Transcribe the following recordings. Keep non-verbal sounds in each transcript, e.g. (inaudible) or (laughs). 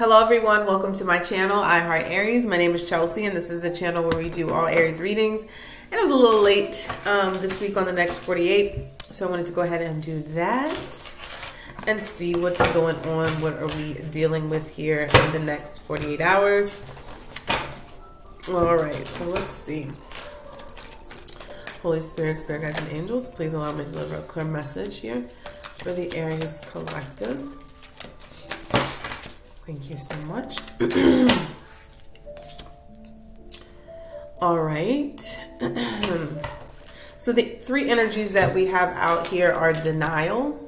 Hello everyone, welcome to my channel, I Heart Aries. My name is Chelsea and this is a channel where we do all Aries readings. And it was a little late um, this week on the next 48, so I wanted to go ahead and do that and see what's going on. What are we dealing with here in the next 48 hours? All right, so let's see. Holy Spirit, Spirit Guides, and Angels, please allow me to deliver a clear message here for the Aries Collective. Thank you so much. (clears throat) All right. (clears throat) so the three energies that we have out here are denial.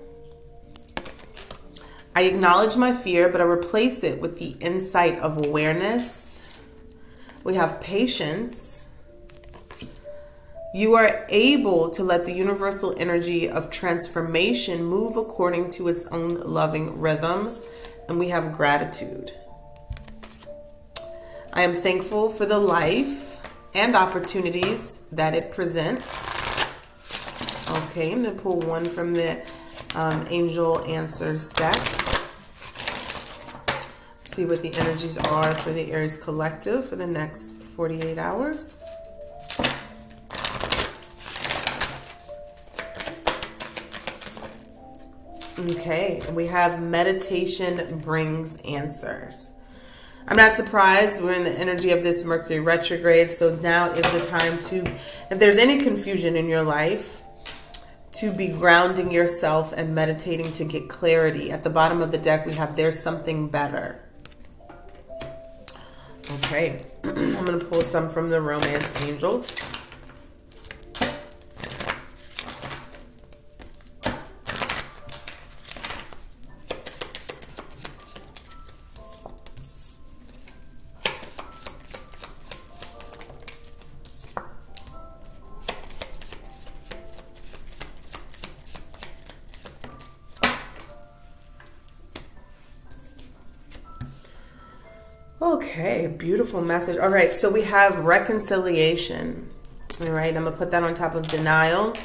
I acknowledge my fear, but I replace it with the insight of awareness. We have patience. You are able to let the universal energy of transformation move according to its own loving rhythm and we have gratitude. I am thankful for the life and opportunities that it presents. Okay, I'm going to pull one from the um, Angel Answers deck. See what the energies are for the Aries Collective for the next 48 hours. Okay, we have meditation brings answers. I'm not surprised. We're in the energy of this Mercury retrograde, so now is the time to, if there's any confusion in your life, to be grounding yourself and meditating to get clarity. At the bottom of the deck, we have there's something better. Okay, (clears throat) I'm going to pull some from the Romance Angels. Beautiful message. All right, so we have reconciliation. All right, I'm going to put that on top of denial.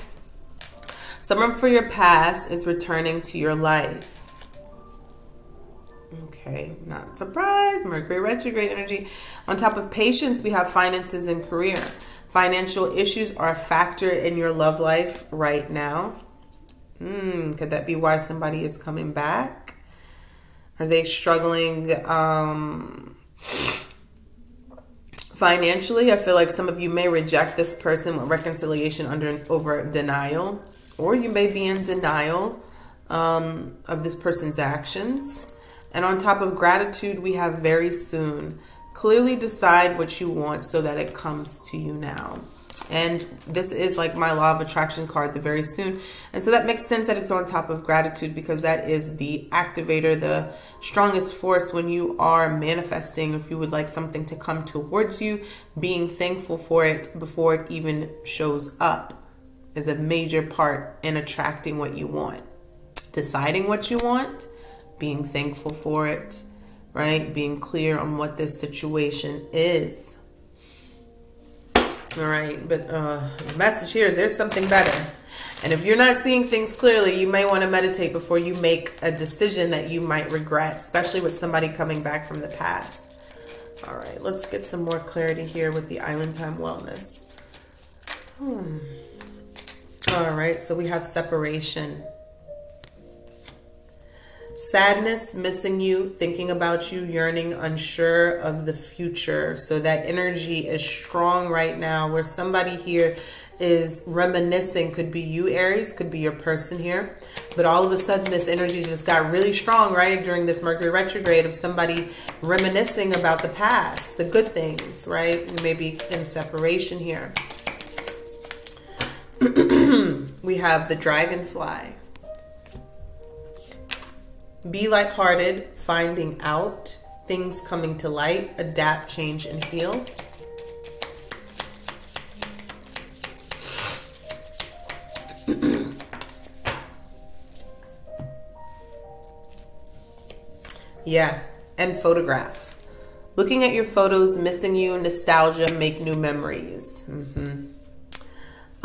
Someone for your past is returning to your life. Okay, not surprised. Mercury retrograde energy. On top of patience, we have finances and career. Financial issues are a factor in your love life right now. Hmm, could that be why somebody is coming back? Are they struggling? Um, Financially, I feel like some of you may reject this person with reconciliation under over denial, or you may be in denial um, of this person's actions. And on top of gratitude, we have very soon. Clearly decide what you want so that it comes to you now. And this is like my law of attraction card, the very soon. And so that makes sense that it's on top of gratitude because that is the activator, the strongest force when you are manifesting. If you would like something to come towards you, being thankful for it before it even shows up is a major part in attracting what you want. Deciding what you want, being thankful for it, right? Being clear on what this situation is all right, but uh, the message here is there's something better. And if you're not seeing things clearly, you may want to meditate before you make a decision that you might regret, especially with somebody coming back from the past. All right, let's get some more clarity here with the Island Time Wellness. Hmm. All right, so we have separation. Sadness, missing you, thinking about you, yearning, unsure of the future. So that energy is strong right now where somebody here is reminiscing. Could be you, Aries, could be your person here. But all of a sudden, this energy just got really strong, right? During this Mercury retrograde of somebody reminiscing about the past, the good things, right? Maybe in separation here. (clears throat) we have the dragonfly. Be lighthearted, finding out, things coming to light, adapt, change, and heal. (clears throat) yeah, and photograph. Looking at your photos, missing you, nostalgia, make new memories. Mm-hmm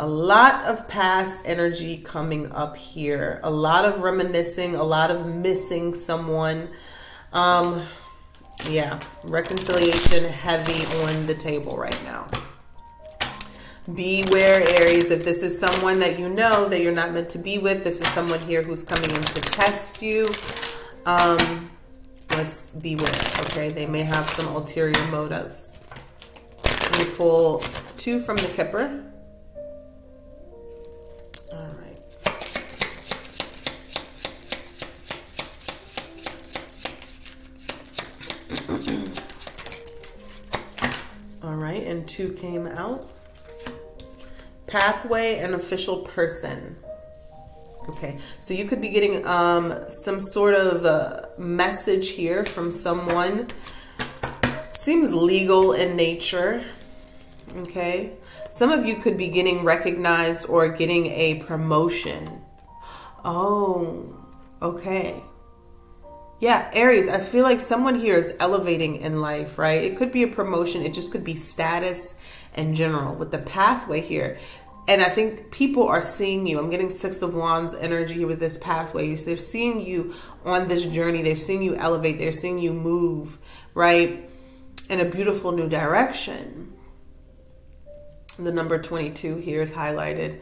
a lot of past energy coming up here, a lot of reminiscing, a lot of missing someone. Um, Yeah, reconciliation heavy on the table right now. Beware, Aries, if this is someone that you know that you're not meant to be with, this is someone here who's coming in to test you. Um, let's beware, okay? They may have some ulterior motives. Me pull two from the Kipper. And two came out. Pathway and official person. Okay, so you could be getting um, some sort of message here from someone. Seems legal in nature. Okay, some of you could be getting recognized or getting a promotion. Oh, okay. Yeah, Aries, I feel like someone here is elevating in life, right? It could be a promotion, it just could be status in general with the pathway here. And I think people are seeing you. I'm getting Six of Wands energy with this pathway. They're seeing you on this journey. They're seeing you elevate. They're seeing you move, right, in a beautiful new direction. The number 22 here is highlighted.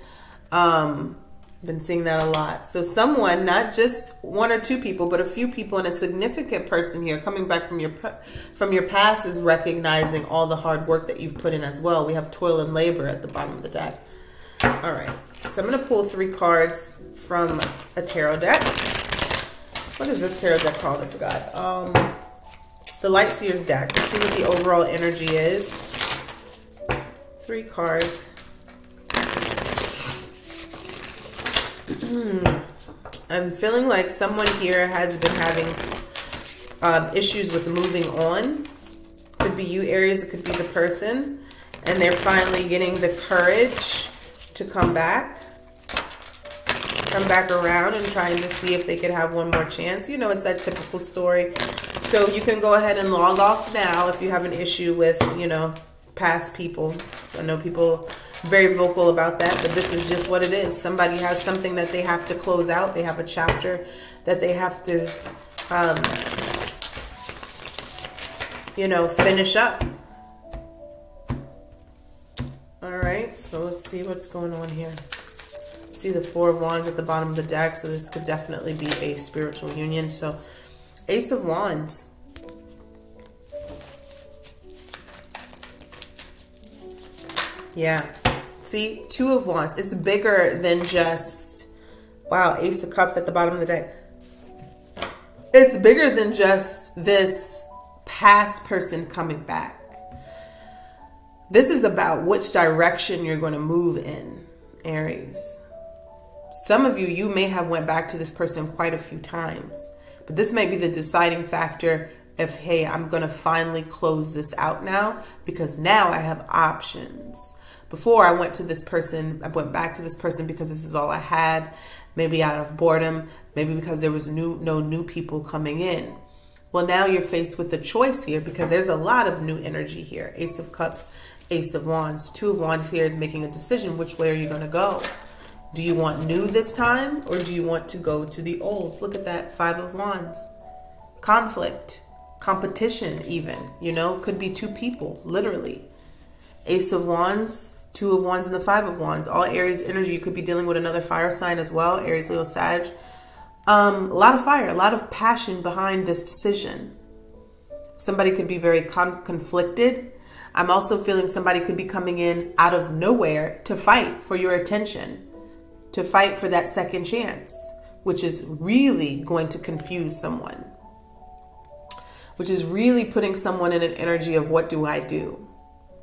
Um, been seeing that a lot. So someone, not just one or two people, but a few people and a significant person here coming back from your from your past is recognizing all the hard work that you've put in as well. We have toil and labor at the bottom of the deck. All right. So I'm going to pull three cards from a tarot deck. What is this tarot deck called? I forgot. Um, the Light Seers deck. Let's see what the overall energy is. Three cards. I'm feeling like someone here has been having um, issues with moving on. Could be you, Aries. It could be the person. And they're finally getting the courage to come back. Come back around and trying to see if they could have one more chance. You know, it's that typical story. So you can go ahead and log off now if you have an issue with, you know, past people. I know people very vocal about that, but this is just what it is. Somebody has something that they have to close out. They have a chapter that they have to, um, you know, finish up. All right, so let's see what's going on here. See the Four of Wands at the bottom of the deck, so this could definitely be a spiritual union. So, Ace of Wands. Yeah. See, Two of Wands. It's bigger than just, wow, Ace of Cups at the bottom of the deck. It's bigger than just this past person coming back. This is about which direction you're going to move in, Aries. Some of you, you may have went back to this person quite a few times, but this may be the deciding factor if, hey, I'm going to finally close this out now because now I have options before I went to this person, I went back to this person because this is all I had, maybe out of boredom, maybe because there was new no new people coming in. Well, now you're faced with a choice here because there's a lot of new energy here. Ace of Cups, Ace of Wands. Two of Wands here is making a decision. Which way are you going to go? Do you want new this time or do you want to go to the old? Look at that. Five of Wands. Conflict, competition, even. You know, could be two people, literally. Ace of Wands, Two of Wands and the Five of Wands. All Aries energy. You could be dealing with another fire sign as well. Aries, Leo, Sag. Um, a lot of fire, a lot of passion behind this decision. Somebody could be very con- conflicted. I'm also feeling somebody could be coming in out of nowhere to fight for your attention, to fight for that second chance, which is really going to confuse someone, which is really putting someone in an energy of what do I do?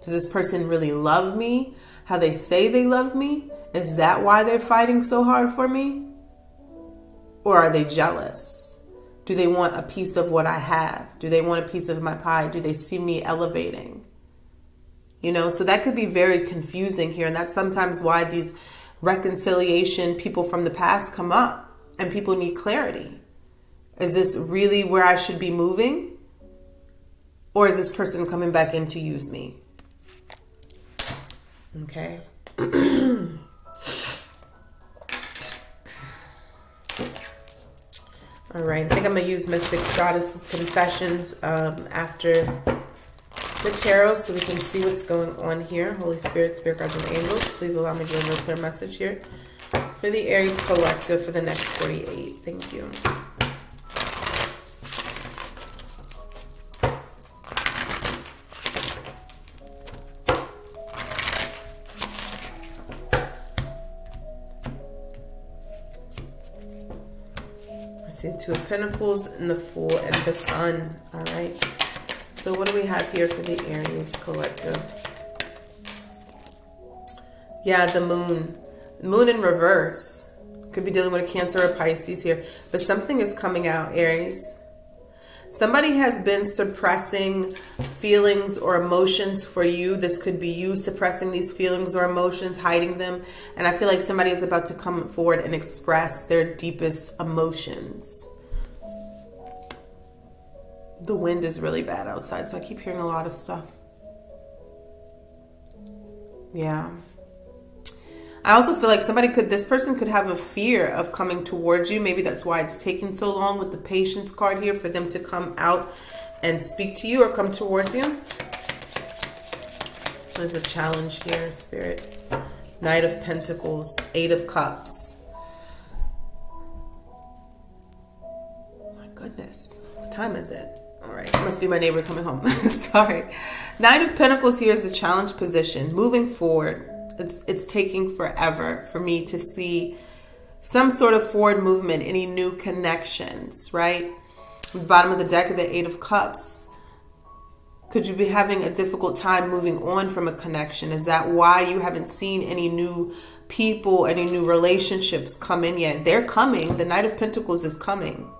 Does this person really love me? How they say they love me? Is that why they're fighting so hard for me? Or are they jealous? Do they want a piece of what I have? Do they want a piece of my pie? Do they see me elevating? You know, so that could be very confusing here. And that's sometimes why these reconciliation people from the past come up and people need clarity. Is this really where I should be moving? Or is this person coming back in to use me? Okay. (clears throat) All right, I think I'm to use Mystic Goddess's Confessions um, after the tarot so we can see what's going on here. Holy Spirit, Spirit and Angels, please allow me to give a clear message here for the Aries Collective for the next 48. Thank you. Two of Pentacles and the Fool and the Sun. All right. So what do we have here for the Aries Collective? Yeah, the Moon. Moon in reverse. Could be dealing with a Cancer or Pisces here. But something is coming out, Aries. Somebody has been suppressing feelings or emotions for you. This could be you suppressing these feelings or emotions, hiding them. And I feel like somebody is about to come forward and express their deepest emotions. The wind is really bad outside, so I keep hearing a lot of stuff. Yeah. I also feel like somebody could, this person could have a fear of coming towards you. Maybe that's why it's taking so long with the patience card here for them to come out and speak to you or come towards you. There's a challenge here, Spirit. Knight of Pentacles, Eight of Cups. Oh my goodness. What time is it? Right, must be my neighbor coming home. (laughs) Sorry. Knight of Pentacles here is a challenge position. Moving forward it's it's taking forever for me to see some sort of forward movement, any new connections, right? Bottom of the deck of the Eight of Cups. Could you be having a difficult time moving on from a connection? Is that why you haven't seen any new people, any new relationships come in yet? They're coming. The Knight of Pentacles is coming.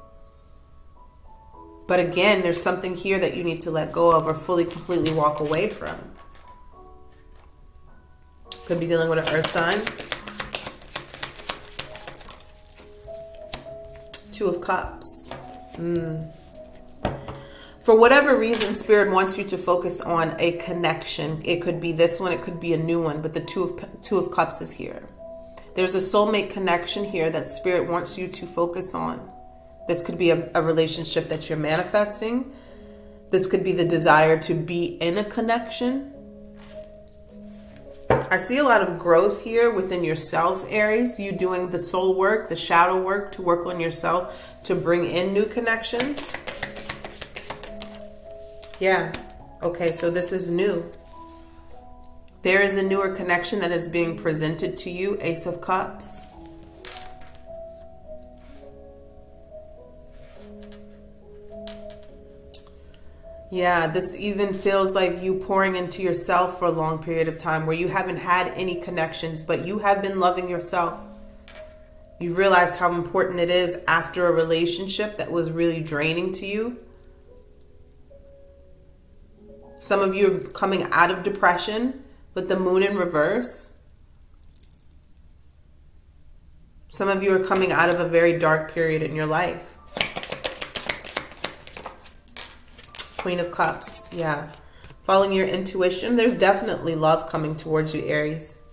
But again, there's something here that you need to let go of or fully, completely walk away from. Could be dealing with an earth sign. Two of Cups. Mm. For whatever reason, Spirit wants you to focus on a connection. It could be this one, it could be a new one, but the Two of, two of Cups is here. There's a soulmate connection here that Spirit wants you to focus on. This could be a, a relationship that you're manifesting. This could be the desire to be in a connection I see a lot of growth here within yourself, Aries. You doing the soul work, the shadow work to work on yourself to bring in new connections. Yeah. Okay, so this is new. There is a newer connection that is being presented to you, Ace of Cups. Yeah, this even feels like you pouring into yourself for a long period of time where you haven't had any connections, but you have been loving yourself. You've realized how important it is after a relationship that was really draining to you. Some of you are coming out of depression with the moon in reverse. Some of you are coming out of a very dark period in your life. Queen of Cups. Yeah. Following your intuition. There's definitely love coming towards you, Aries.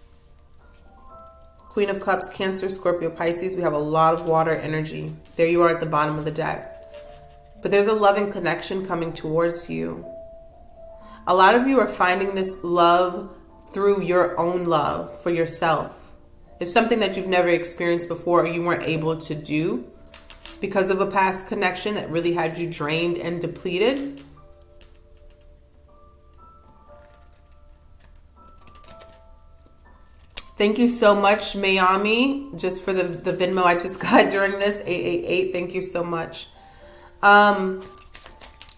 Queen of Cups, Cancer, Scorpio, Pisces. We have a lot of water energy. There you are at the bottom of the deck. But there's a loving connection coming towards you. A lot of you are finding this love through your own love for yourself. It's something that you've never experienced before or you weren't able to do because of a past connection that really had you drained and depleted. Thank you so much, Mayami, just for the, the Venmo I just (laughs) got during this. 888. Thank you so much. Um,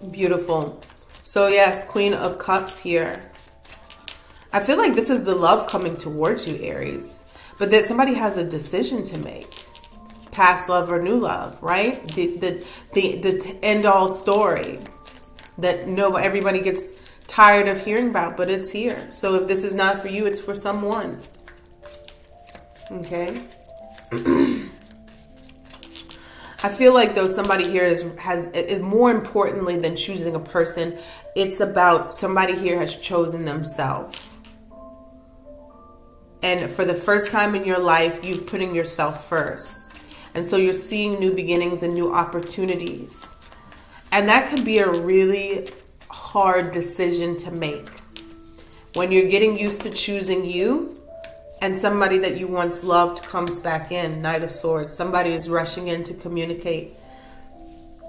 beautiful. So, yes, Queen of Cups here. I feel like this is the love coming towards you, Aries. But that somebody has a decision to make. Past love or new love, right? The the the, the end all story that no everybody gets tired of hearing about, but it's here. So if this is not for you, it's for someone. Okay. (clears throat) I feel like though somebody here is has is more importantly than choosing a person, it's about somebody here has chosen themselves. And for the first time in your life, you've putting yourself first. And so you're seeing new beginnings and new opportunities. And that could be a really hard decision to make. When you're getting used to choosing you and somebody that you once loved comes back in, Knight of Swords, somebody is rushing in to communicate.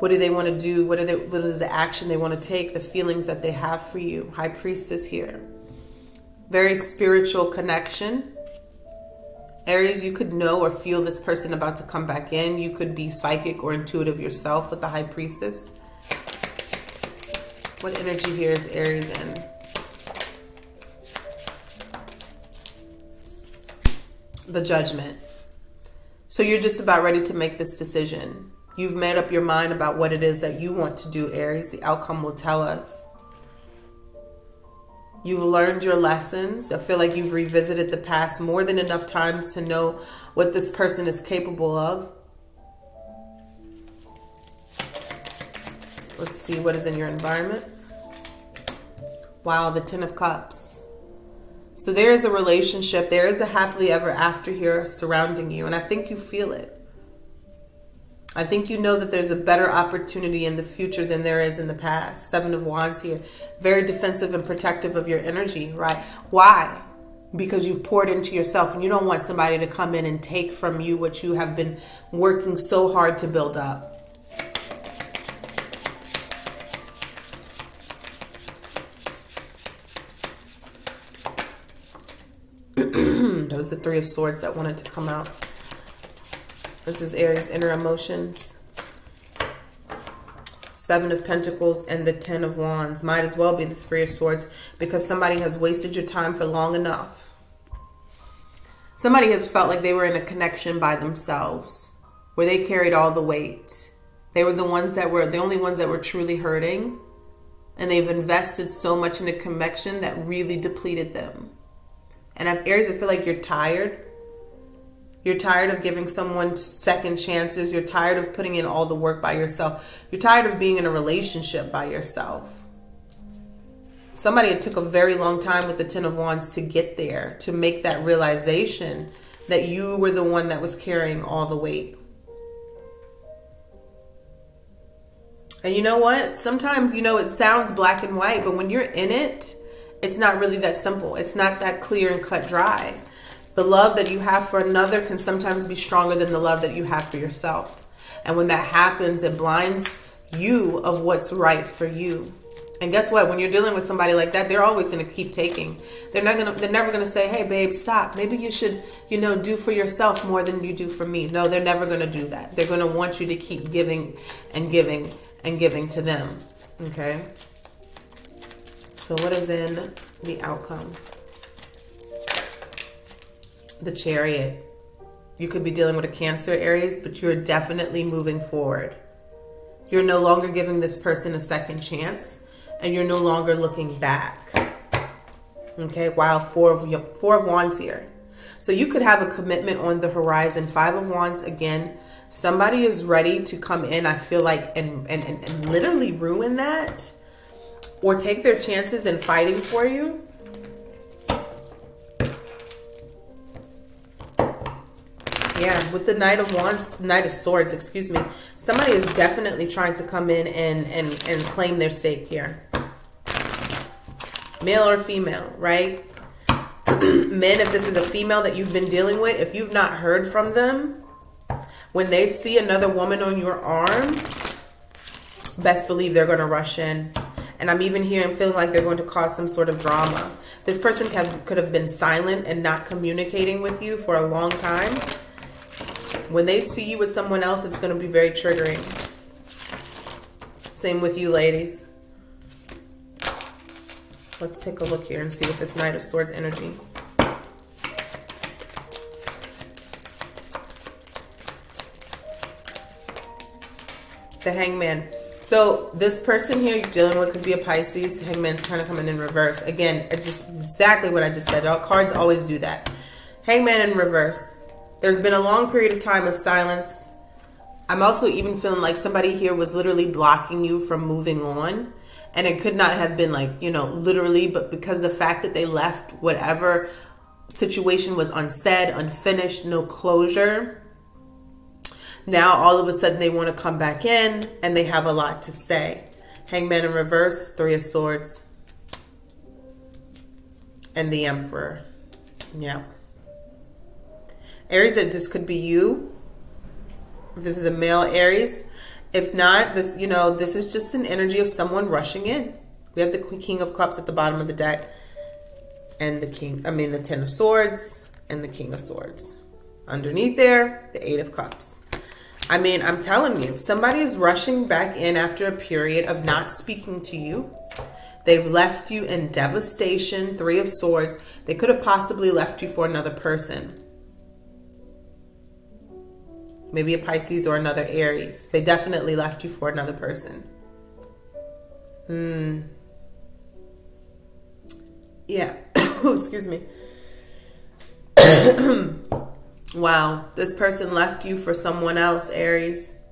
What do they want to do? What, are they, what is the action they want to take? The feelings that they have for you. High Priestess here. Very spiritual connection. Aries, you could know or feel this person about to come back in. You could be psychic or intuitive yourself with the High Priestess. What energy here is Aries in? The judgment. So you're just about ready to make this decision. You've made up your mind about what it is that you want to do, Aries. The outcome will tell us. You've learned your lessons. I feel like you've revisited the past more than enough times to know what this person is capable of. Let's see what is in your environment. Wow, the Ten of Cups. So there is a relationship, there is a happily ever after here surrounding you, and I think you feel it. I think you know that there's a better opportunity in the future than there is in the past. Seven of Wands here. Very defensive and protective of your energy, right? Why? Because you've poured into yourself and you don't want somebody to come in and take from you what you have been working so hard to build up. (clears throat) that was the Three of Swords that wanted to come out. This is Aries' inner emotions. Seven of Pentacles and the Ten of Wands. Might as well be the Three of Swords because somebody has wasted your time for long enough. Somebody has felt like they were in a connection by themselves where they carried all the weight. They were the ones that were the only ones that were truly hurting. And they've invested so much in a connection that really depleted them. And I've Aries, I feel like you're tired. You're tired of giving someone second chances. You're tired of putting in all the work by yourself. You're tired of being in a relationship by yourself. Somebody it took a very long time with the Ten of Wands to get there, to make that realization that you were the one that was carrying all the weight. And you know what? Sometimes, you know, it sounds black and white, but when you're in it, it's not really that simple. It's not that clear and cut dry. The love that you have for another can sometimes be stronger than the love that you have for yourself. And when that happens, it blinds you of what's right for you. And guess what? When you're dealing with somebody like that, they're always going to keep taking. They're not going to they're never going to say, "Hey babe, stop. Maybe you should, you know, do for yourself more than you do for me." No, they're never going to do that. They're going to want you to keep giving and giving and giving to them. Okay? So, what is in the outcome? The chariot. You could be dealing with a Cancer Aries, but you're definitely moving forward. You're no longer giving this person a second chance, and you're no longer looking back. Okay, wow, four of four of wands here. So you could have a commitment on the horizon. Five of wands again. Somebody is ready to come in. I feel like and and, and, and literally ruin that or take their chances in fighting for you. Yeah, with the Knight of Wands, Knight of Swords, excuse me. Somebody is definitely trying to come in and, and, and claim their stake here. Male or female, right? (clears throat) Men, if this is a female that you've been dealing with, if you've not heard from them, when they see another woman on your arm, best believe they're going to rush in and I'm even here and feeling like they're going to cause some sort of drama. This person could have been silent and not communicating with you for a long time. When they see you with someone else, it's going to be very triggering. Same with you, ladies. Let's take a look here and see what this Knight of Swords energy. The Hangman. So this person here you're dealing with could be a Pisces. Hangman's kind of coming in reverse. Again, it's just exactly what I just said. All cards always do that. Hangman in reverse. There's been a long period of time of silence. I'm also even feeling like somebody here was literally blocking you from moving on. And it could not have been like, you know, literally, but because the fact that they left whatever situation was unsaid, unfinished, no closure, now all of a sudden they want to come back in and they have a lot to say. Hangman in reverse, Three of Swords, and the Emperor. Yeah. Aries, it just could be you. If this is a male Aries. If not, this, you know, this is just an energy of someone rushing in. We have the King of Cups at the bottom of the deck. And the King, I mean, the Ten of Swords and the King of Swords. Underneath there, the Eight of Cups. I mean, I'm telling you, somebody is rushing back in after a period of not speaking to you. They've left you in devastation, Three of Swords. They could have possibly left you for another person maybe a Pisces or another Aries. They definitely left you for another person. Hmm. Yeah. (coughs) Excuse me. (coughs) (coughs) wow. This person left you for someone else, Aries.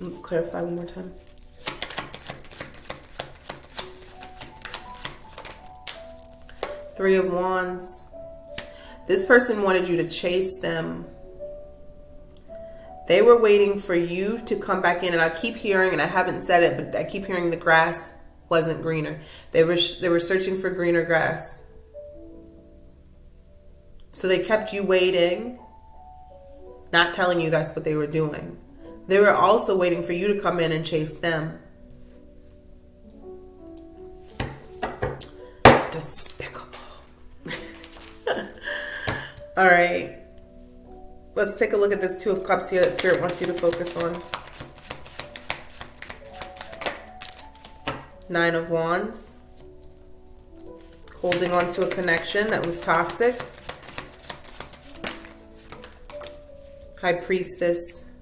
Let's clarify one more time. Three of Wands. This person wanted you to chase them. They were waiting for you to come back in. And I keep hearing, and I haven't said it, but I keep hearing the grass wasn't greener. They were, they were searching for greener grass. So they kept you waiting, not telling you that's what they were doing. They were also waiting for you to come in and chase them. Despicable. (laughs) All right. Let's take a look at this Two of Cups here that Spirit wants you to focus on. Nine of Wands. Holding on to a connection that was toxic. High Priestess.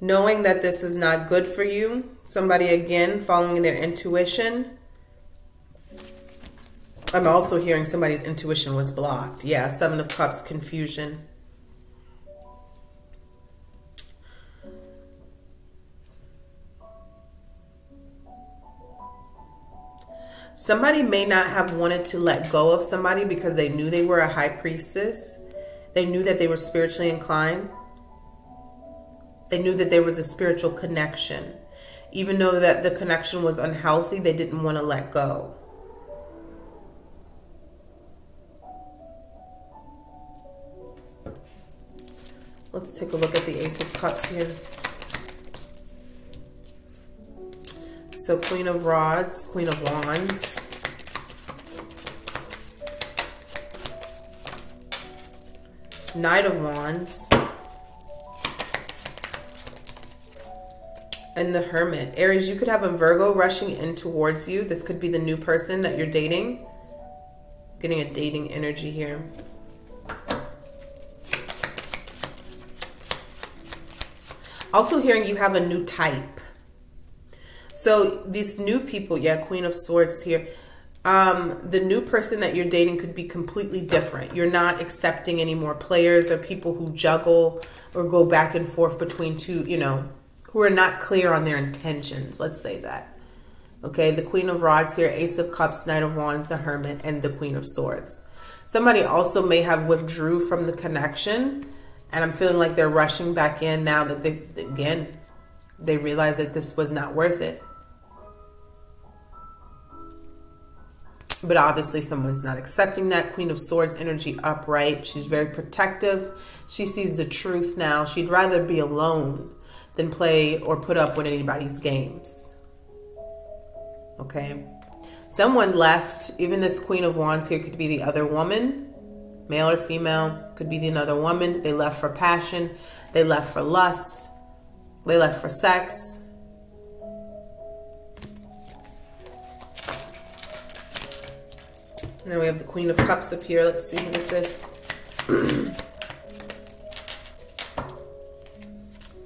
Knowing that this is not good for you. Somebody, again, following their intuition I'm also hearing somebody's intuition was blocked. Yeah, Seven of Cups, confusion. Somebody may not have wanted to let go of somebody because they knew they were a high priestess. They knew that they were spiritually inclined. They knew that there was a spiritual connection. Even though that the connection was unhealthy, they didn't want to let go. Let's take a look at the Ace of Cups here. So Queen of Rods, Queen of Wands. Knight of Wands. And the Hermit. Aries, you could have a Virgo rushing in towards you. This could be the new person that you're dating. Getting a dating energy here. Also hearing you have a new type. So these new people, yeah, Queen of Swords here. Um, the new person that you're dating could be completely different. You're not accepting any more players or people who juggle or go back and forth between two, you know, who are not clear on their intentions. Let's say that. Okay, the Queen of Rods here, Ace of Cups, Knight of Wands, the Hermit, and the Queen of Swords. Somebody also may have withdrew from the connection and I'm feeling like they're rushing back in now that they, again, they realize that this was not worth it. But obviously, someone's not accepting that. Queen of Swords energy upright. She's very protective. She sees the truth now. She'd rather be alone than play or put up with anybody's games. Okay. Someone left. Even this Queen of Wands here could be the other woman male or female, could be the another woman. They left for passion, they left for lust, they left for sex. And then we have the Queen of Cups up here. Let's see who this is. (clears throat)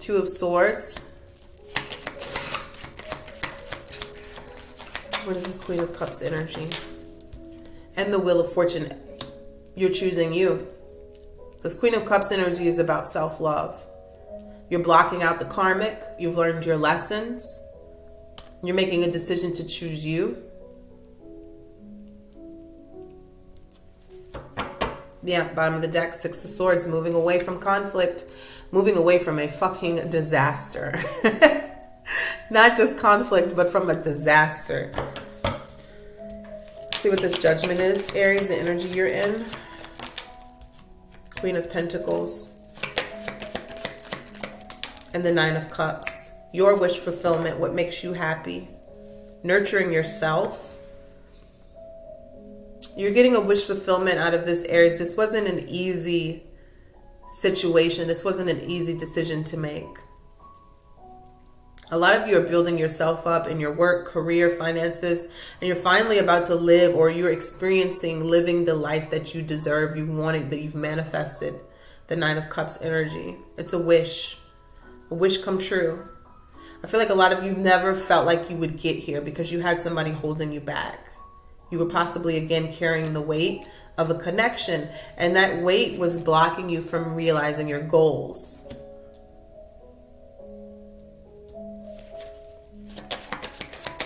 Two of Swords. What is this Queen of Cups energy? And the Wheel of Fortune you're choosing you. This Queen of Cups energy is about self love. You're blocking out the karmic. You've learned your lessons. You're making a decision to choose you. Yeah, bottom of the deck, Six of Swords, moving away from conflict, moving away from a fucking disaster. (laughs) Not just conflict, but from a disaster. see what this judgment is, Aries, the energy you're in. Queen of Pentacles. And the Nine of Cups. Your wish fulfillment, what makes you happy. Nurturing yourself. You're getting a wish fulfillment out of this, Aries. This wasn't an easy situation. This wasn't an easy decision to make. A lot of you are building yourself up in your work, career, finances, and you're finally about to live or you're experiencing living the life that you deserve, You've wanted, that you've manifested. The Nine of Cups energy. It's a wish. Wish come true. I feel like a lot of you never felt like you would get here because you had somebody holding you back. You were possibly again carrying the weight of a connection, and that weight was blocking you from realizing your goals.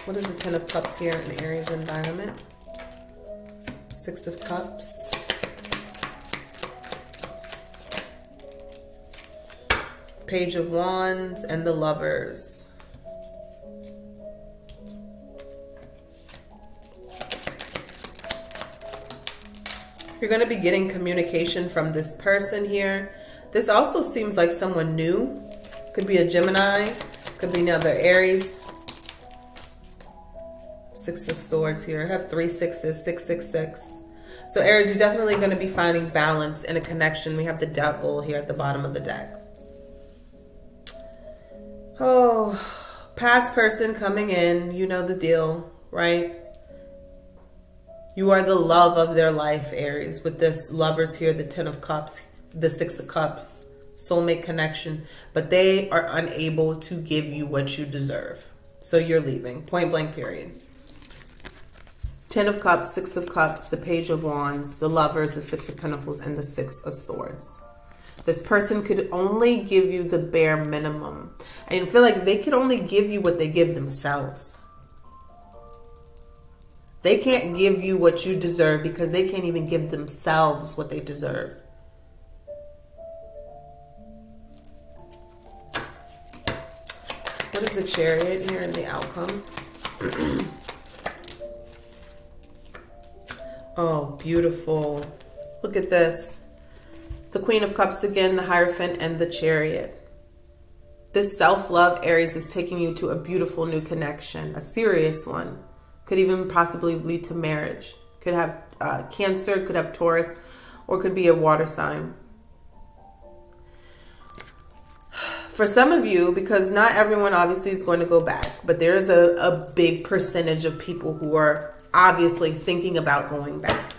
What is the Ten of Cups here in the Aries environment? Six of Cups. Page of Wands and the Lovers. You're going to be getting communication from this person here. This also seems like someone new. Could be a Gemini. Could be another Aries. Six of Swords here. I have three sixes, six, six, six. So Aries, you're definitely going to be finding balance and a connection. We have the devil here at the bottom of the deck. Oh, past person coming in. You know the deal, right? You are the love of their life, Aries. With this lovers here, the Ten of Cups, the Six of Cups, soulmate connection. But they are unable to give you what you deserve. So you're leaving. Point blank, period. Ten of Cups, Six of Cups, the Page of Wands, the Lovers, the Six of Pentacles, and the Six of Swords. This person could only give you the bare minimum. And feel like they could only give you what they give themselves. They can't give you what you deserve because they can't even give themselves what they deserve. What is the chariot here in the outcome? (clears throat) Oh, beautiful. Look at this. The Queen of Cups again, the Hierophant, and the Chariot. This self-love, Aries, is taking you to a beautiful new connection, a serious one. Could even possibly lead to marriage. Could have uh, Cancer, could have Taurus, or could be a water sign. (sighs) For some of you, because not everyone obviously is going to go back, but there's a, a big percentage of people who are obviously thinking about going back.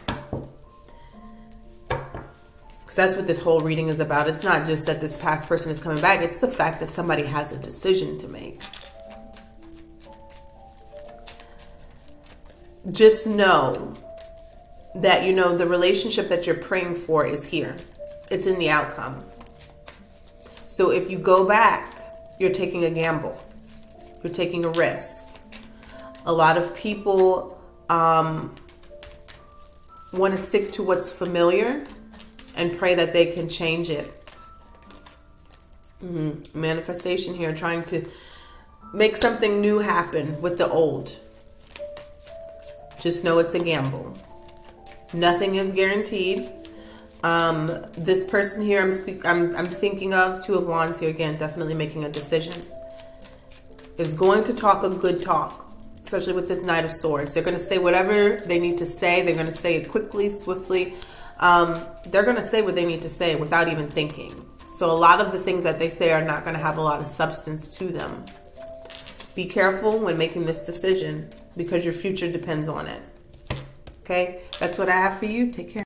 Because that's what this whole reading is about. It's not just that this past person is coming back, it's the fact that somebody has a decision to make. Just know that, you know, the relationship that you're praying for is here, it's in the outcome. So if you go back, you're taking a gamble, you're taking a risk. A lot of people um, want to stick to what's familiar and pray that they can change it. Mm-hmm. Manifestation here, trying to make something new happen with the old. Just know it's a gamble. Nothing is guaranteed. Um, this person here, I'm, I'm, I'm thinking of two of wands here again, definitely making a decision, is going to talk a good talk especially with this Knight of Swords. They're going to say whatever they need to say. They're going to say it quickly, swiftly. Um, they're going to say what they need to say without even thinking. So a lot of the things that they say are not going to have a lot of substance to them. Be careful when making this decision because your future depends on it. Okay, that's what I have for you. Take care.